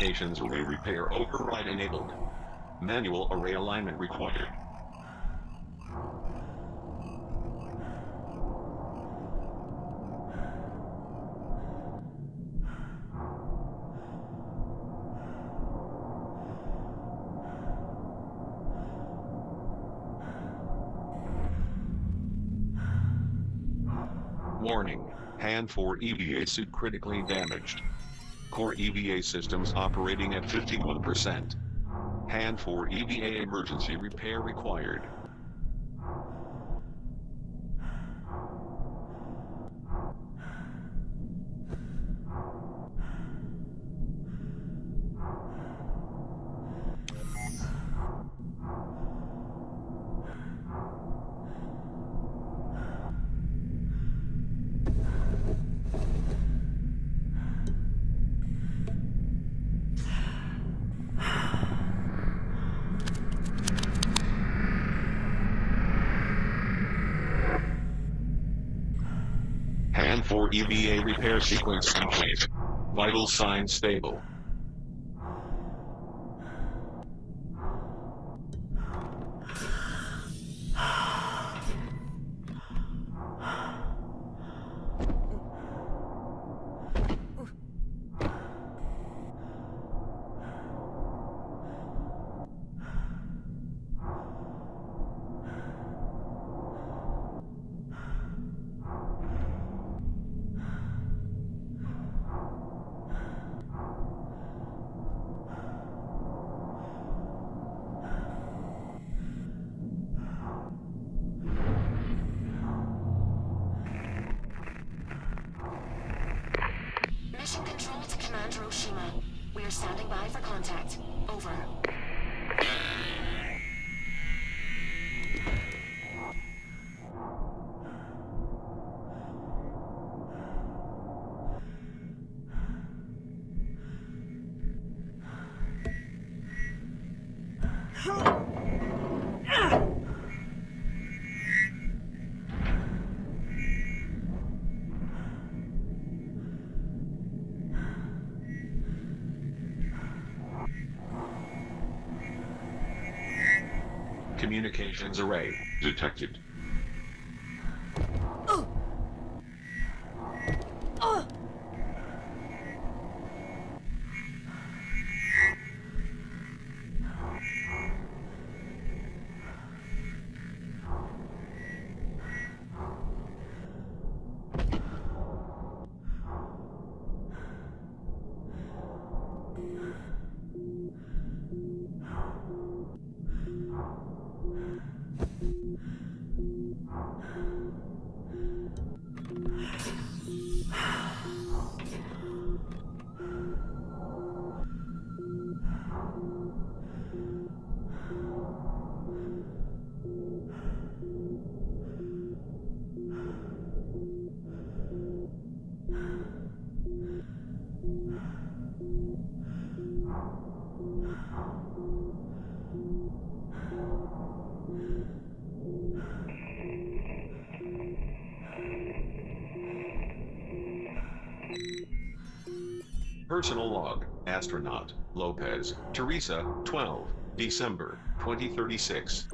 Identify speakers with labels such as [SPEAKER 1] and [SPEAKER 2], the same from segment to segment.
[SPEAKER 1] Array repair override enabled. Manual array alignment required. Warning. Han 4 EVA suit critically damaged. Core EVA systems operating at 51%. Han 4 EVA emergency repair required. Han 4 EVA repair sequence complete. Vital signs stable.
[SPEAKER 2] Standing by for contact. Over.
[SPEAKER 1] Communications array detected. Personal log, astronaut, Lopez, Teresa, 12, December, 2036.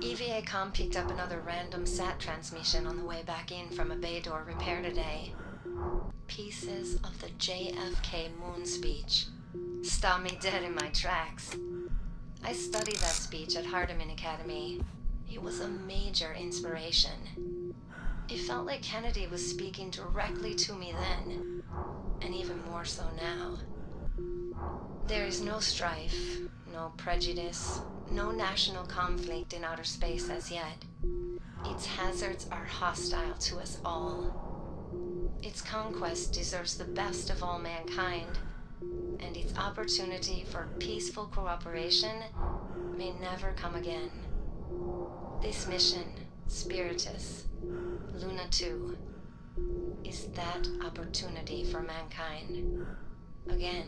[SPEAKER 3] EVA Com picked up another random SAT transmission on the way back in from a bay door repair today. Pieces of the JFK moon speech. Stopped me dead in my tracks. I studied that speech at Hardeman Academy. It was a major inspiration. It felt like Kennedy was speaking directly to me then, and even more so now. There is no strife, no prejudice, no national conflict in outer space as yet. Its hazards are hostile to us all. Its conquest deserves the best of all mankind, and its opportunity for peaceful cooperation may never come again. This mission, Spiritus, Luna 2, is that opportunity for mankind. Again.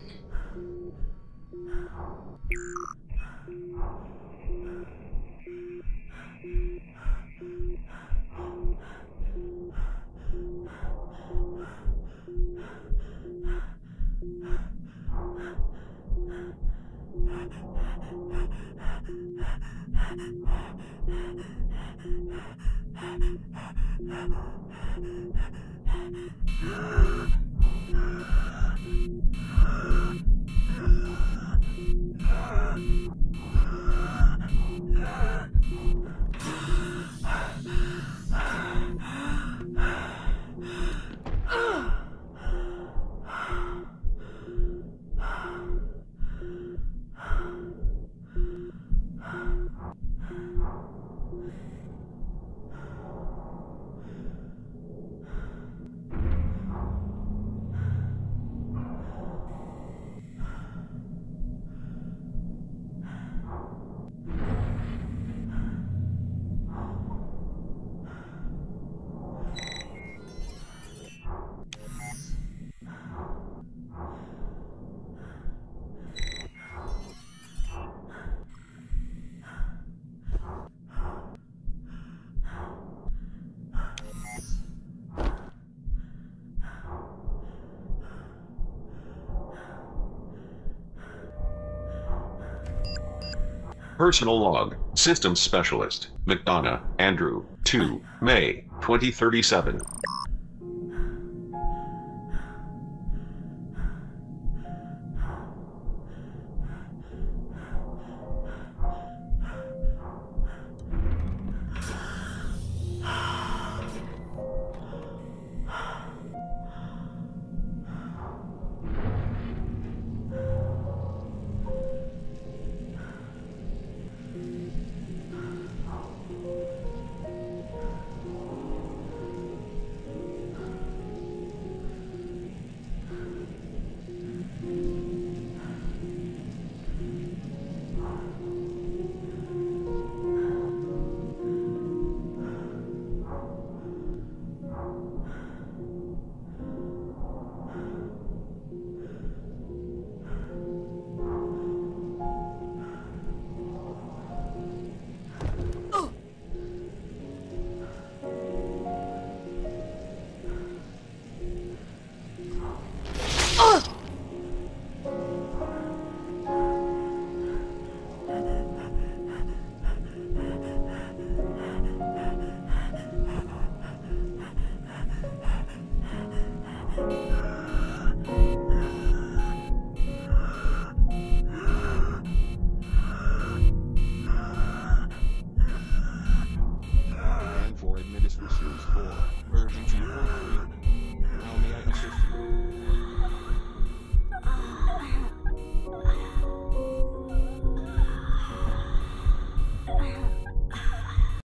[SPEAKER 1] Personal log, Systems Specialist, McDonough, Andrew, 2, May, 2037.